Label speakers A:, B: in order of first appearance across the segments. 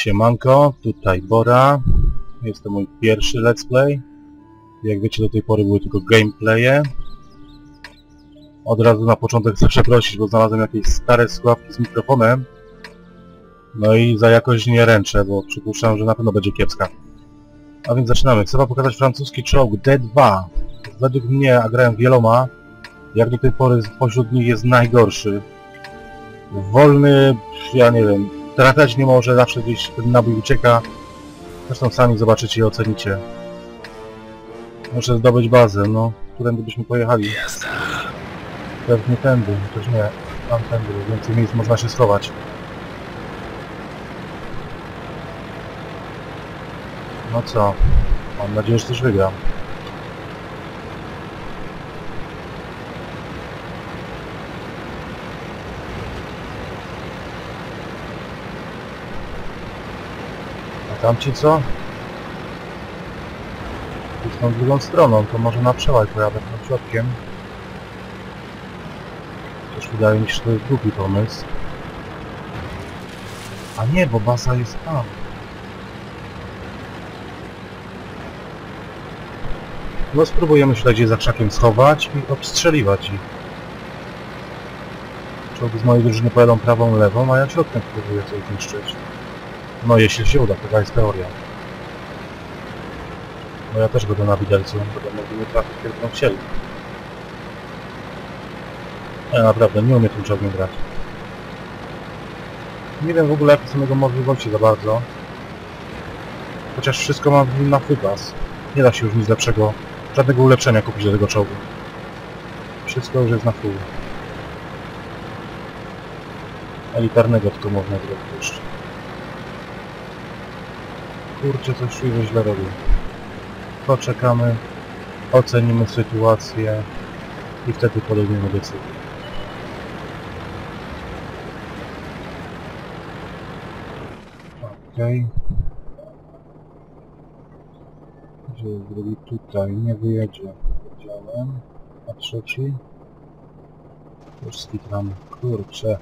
A: Siemanko, tutaj Bora. Jest to mój pierwszy let's play. Jak wiecie do tej pory były tylko gameplaye. Od razu na początek chcę przeprosić, bo znalazłem jakieś stare słuchawki z mikrofonem. No i za jakość nie ręczę, bo przypuszczam, że na pewno będzie kiepska. A więc zaczynamy. Chcę wam pokazać francuski czołg D2. Według mnie, a grałem wieloma, jak do tej pory pośród nich jest najgorszy. Wolny, ja nie wiem, trafiać nie może, zawsze gdzieś ten nabój ucieka. Zresztą sami zobaczycie i ocenicie. Muszę zdobyć bazę, no. Którędy byśmy pojechali? Pewnie tędy, też nie. Tam tędy, więcej miejsc można się schować. No co? Mam nadzieję, że też wygram. A tamci co? Tu tą drugą stroną, to może na przełaj pojadę tym środkiem. Chociaż wydaje mi się, że to jest głupi pomysł. A nie, bo baza jest tam. No spróbujemy gdzieś za krzakiem schować i obstrzeliwać ich. Czołgi z mojej drużyny pojadą prawą, lewą, a ja środkiem spróbuję coś zniszczyć. No jeśli się uda, taka jest teoria. No ja też będę na widelcu, będę mogli nie trafić, kiedy będą chcieli. Ja naprawdę nie umiem tym czołgiem grać. Nie wiem w ogóle jakie są jego możliwości za bardzo. Chociaż wszystko mam na wypas. Nie da się już nic lepszego, żadnego ulepszenia kupić do tego czołgu. Wszystko już jest na full. Elitarnego tylko można zrobić jeszcze. Kurczę, coś czuję, źle robię. Poczekamy, ocenimy sytuację i wtedy podejmiemy decyzję. Okej. Gdzie jest drugi? Tutaj. Nie wyjedzie. Widziałem. A trzeci? Już skitram. Kurczę.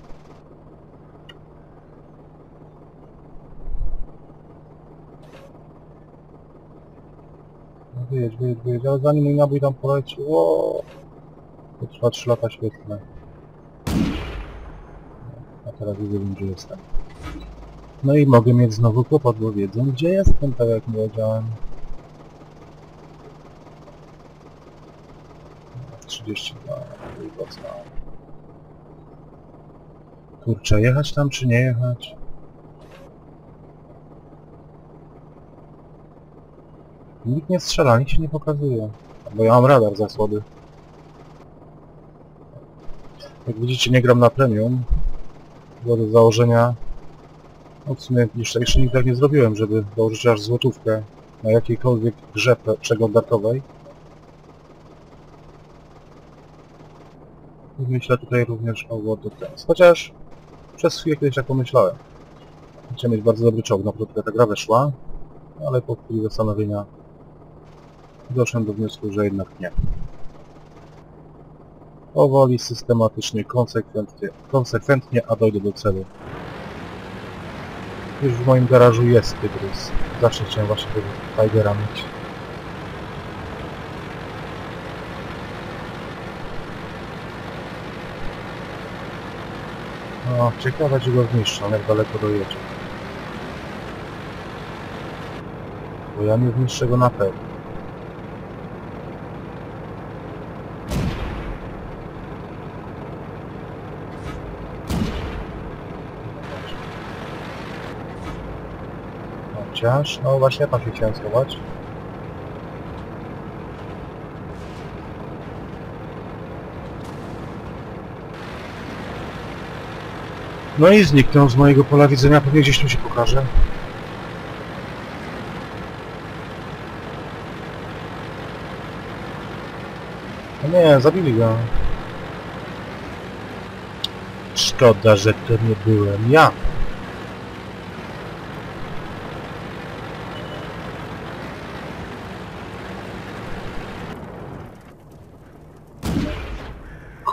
A: No wyjedź, wyjedź, wyjedź, ale zanim mój nabój tam poleci, o, To trwa 3 lata świetlne. A teraz wiem, gdzie jestem. No i mogę mieć znowu kłopot, bo wiedzą, gdzie jestem, tak jak powiedziałem. 32, Wilgocna. Kurczę, jechać tam czy nie jechać? Nikt nie strzela, nikt się nie pokazuje. Bo ja mam radar za słaby. Jak widzicie nie gram na premium. Było do założenia... No w sumie jeszcze, jeszcze nigdy tak nie zrobiłem, żeby dołożyć aż złotówkę na jakiejkolwiek grze przeglądarkowej. I myślę tutaj również o World of Tanks. Chociaż przez chwilę kiedyś tak pomyślałem. Chciałem mieć bardzo dobry czołg, na którego ta gra weszła, ale po chwili zastanowienia doszedłem do wniosku, że jednak nie. Powoli, systematycznie, konsekwentnie, konsekwentnie, a dojdę do celu. Już w moim garażu jest Tygrys. Zawsze chciałem właśnie tego Tigera mieć. No, ciekawe czy go zniszczą, jak daleko dojedzie. Bo ja nie zniszczę go na pewno. Chociaż, no właśnie tam się chciałem schować. No i zniknął z mojego pola widzenia, pewnie gdzieś tu się pokaże. No nie, zabili go. Szkoda, że to nie byłem ja.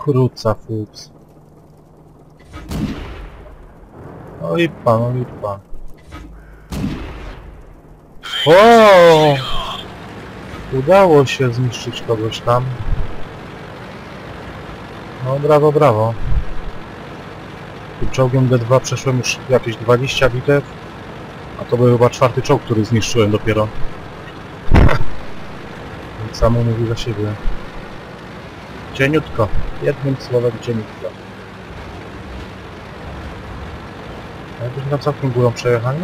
A: Kruca fuks. No lipa, no lipa. O! Udało się zniszczyć kogoś tam. No brawo, brawo. Tym czołgiem D2 przeszłem już jakieś 20 bitew. A to był chyba czwarty czołg, który zniszczyłem dopiero. Samo mówi za siebie. Cieniutko. Jednym słowem cieniutko. Jakbyśmy tam całkiem górą przejechali?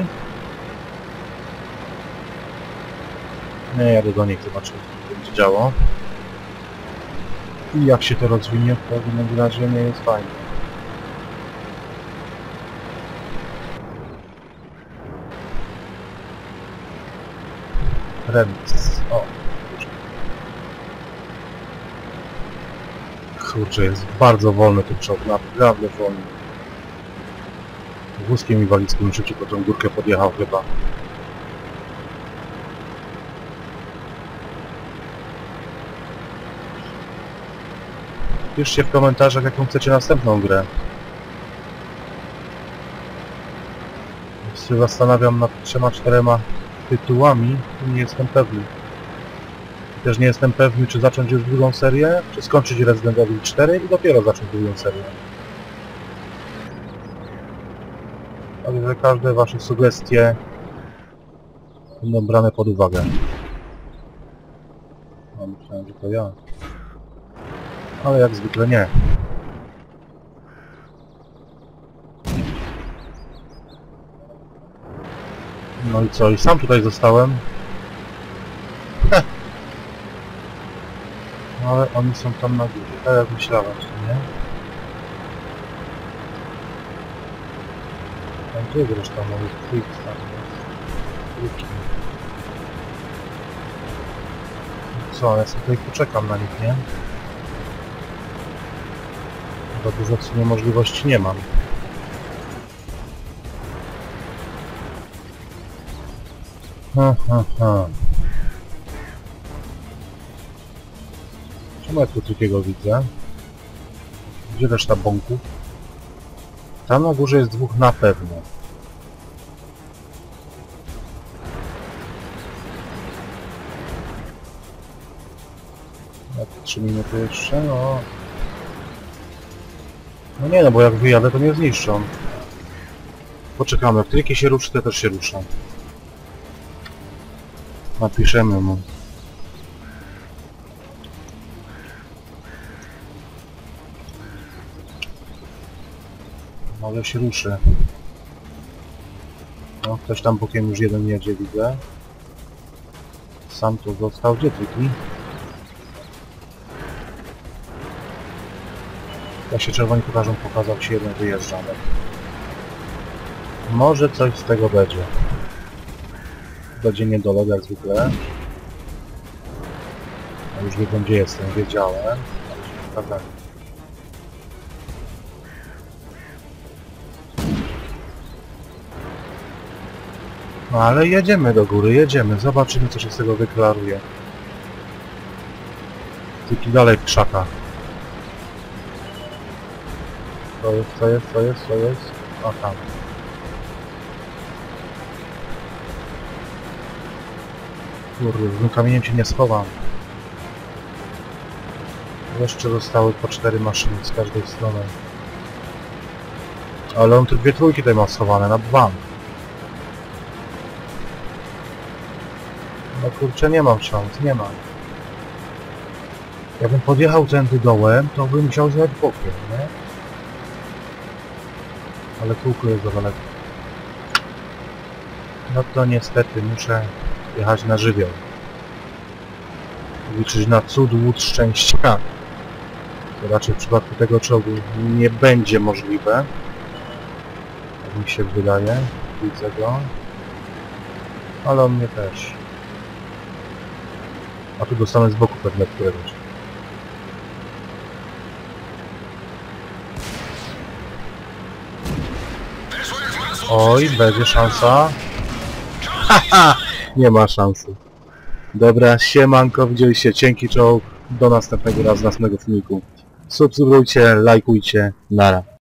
A: Nie, jadę do nich, zobaczymy co będzie działo. I jak się to rozwinie, w każdym razie nie jest fajnie. Remis. O. Kurczę, jest bardzo wolny ten czołg, naprawdę wolny. Wózkiem inwalidzkim szybciej po tą górkę podjechał chyba. Piszcie w komentarzach jaką chcecie następną grę. się zastanawiam nad trzema, czterema tytułami, to nie jestem pewny. Też nie jestem pewny, czy zacząć już drugą serię, czy skończyć Resident Evil 4 i dopiero zacząć drugą serię. Także każde wasze sugestie będą brane pod uwagę. No, myślałem, że to ja. Ale jak zwykle nie. No i co? I sam tutaj zostałem. Heh. No ale oni są tam na górze, tak jak myślałem, nie? A gdzie zresztą moich twigs tam jest? Co, ja sobie tutaj poczekam na nich, nie? Za dużo w sumie możliwości nie mam. Ha, ha, ha. Ja tu drugiego widzę? Gdzie reszta bąków? Tam na górze jest dwóch na pewno. Jak 3 minuty jeszcze? No. No nie no, bo jak wyjadę to mnie zniszczą. Poczekamy, jak triki się ruszy, to też się ruszą. Napiszemy mu. Może się ruszy. No, ktoś tam bokiem już jeden jedzie, widzę. Sam tu został. Gdzie triki? Jak się czerwoni pokażą, pokazał się jeden wyjeżdżamy. Może coś z tego będzie. Będzie niedolot jak zwykle. A już wiedzą gdzie jestem, wiedziałem. Ale się No ale jedziemy do góry, jedziemy. Zobaczymy co się z tego wyklaruje. Tyki dalej w krzakach. Co jest, co jest, co jest, co jest? O tam. Kurde, z tym kamieniem się nie schowam. Jeszcze zostały po cztery maszyny z każdej strony. Ale on tu dwie trójki tutaj ma schowane, na dwa. No kurczę, nie mam szans, nie mam. Jakbym podjechał tędy dołem, to bym musiał zjechać bokiem, nie? Ale kółko jest za daleko. No to niestety muszę jechać na żywioł. Liczyć na cud łód szczęścia. To raczej w przypadku tego czołgu nie będzie możliwe. Tak mi się wydaje. Widzę go. Ale on mnie też. A tu dostanę z boku pewnie któregoś. Oj, będzie szansa. Haha! Nie ma szansy. Dobra, siemanko, widzieliście cienki czołg. Do następnego razu, następnego filmiku. Subskrybujcie, lajkujcie, nara.